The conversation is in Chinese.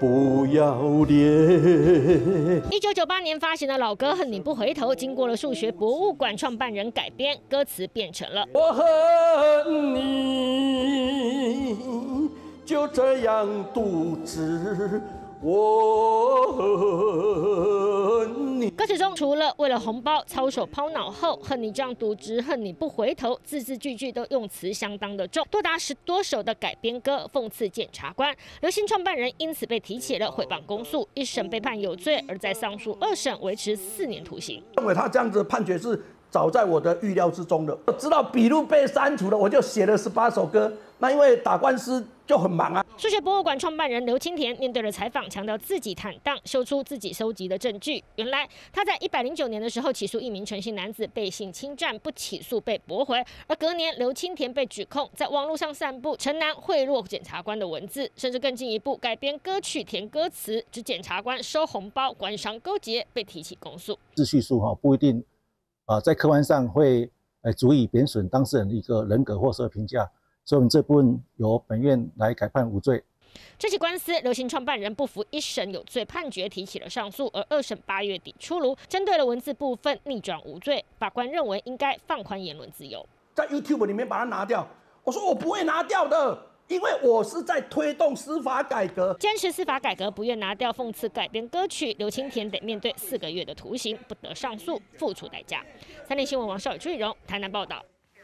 不要脸。一九九八年发行的老歌《恨你不回头》，经过了数学博物馆创办人改编，歌词变成了我恨你，就这样独自。我恨你。歌词中除了为了红包操手抛脑后，恨你这样渎职，恨你不回头，字字句句都用词相当的重，多达十多首的改编歌讽刺检察官。流行创办人因此被提起了毁谤公诉，一审被判有罪，而在上诉二审维持四年徒刑。认为他这样子判决是早在我的预料之中的。我知道笔录被删除了，我就写了十八首歌。那因为打官司就很忙啊。数学博物馆创办人刘清田面对了采访，强调自己坦荡，秀出自己收集的证据。原来他在一百零九年的时候起诉一名诚信男子被性侵占，不起诉被驳回。而隔年刘清田被指控在网络上散布陈南贿赂检察官的文字，甚至更进一步改编歌曲填歌词，指检察官收红包官商勾结，被提起公诉。自叙述哈不一定啊，在客观上会呃足以贬损当事人的一个人格或社会评价。所以，我们这部分由本院来改判无罪。这起官司，流行创办人不服一审有罪判决，提起了上诉，而二审八月底出炉，针对了文字部分逆转无罪。法官认为应该放宽言论自由，在 YouTube 里面把它拿掉。我说我不会拿掉的，因为我是在推动司法改革，坚持司法改革，不愿拿掉讽刺改编歌曲。刘青田得面对四个月的徒刑，不得上诉，付出代价。三立新闻王少宇、朱荣台南报道。